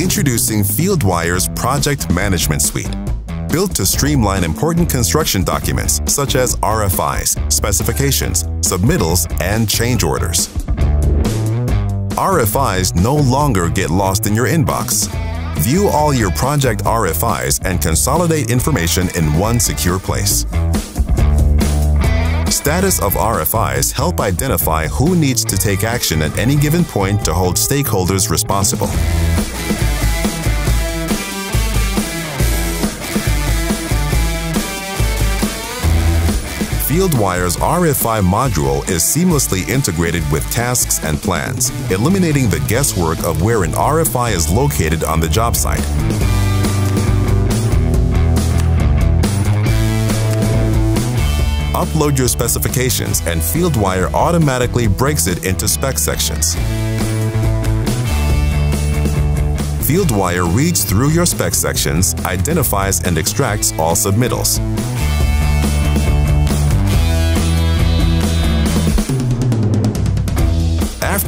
Introducing FieldWire's Project Management Suite. Built to streamline important construction documents such as RFIs, specifications, submittals, and change orders. RFIs no longer get lost in your inbox. View all your project RFIs and consolidate information in one secure place. Status of RFIs help identify who needs to take action at any given point to hold stakeholders responsible. FieldWire's RFI module is seamlessly integrated with tasks and plans, eliminating the guesswork of where an RFI is located on the job site. Upload your specifications and FieldWire automatically breaks it into spec sections. FieldWire reads through your spec sections, identifies and extracts all submittals.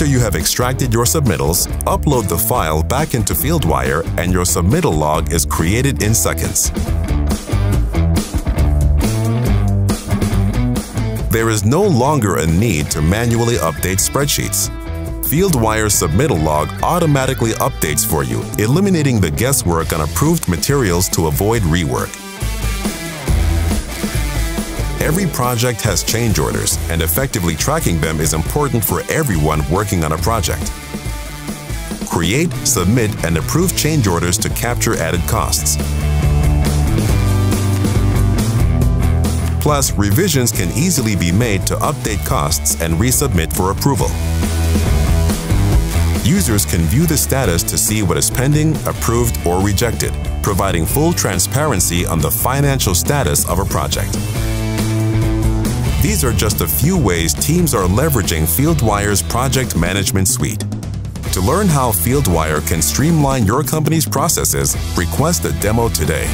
After you have extracted your submittals, upload the file back into FieldWire and your submittal log is created in seconds. There is no longer a need to manually update spreadsheets. FieldWire's submittal log automatically updates for you, eliminating the guesswork on approved materials to avoid rework. Every project has change orders, and effectively tracking them is important for everyone working on a project. Create, submit, and approve change orders to capture added costs. Plus, revisions can easily be made to update costs and resubmit for approval. Users can view the status to see what is pending, approved, or rejected, providing full transparency on the financial status of a project. These are just a few ways teams are leveraging FieldWire's project management suite. To learn how FieldWire can streamline your company's processes, request a demo today.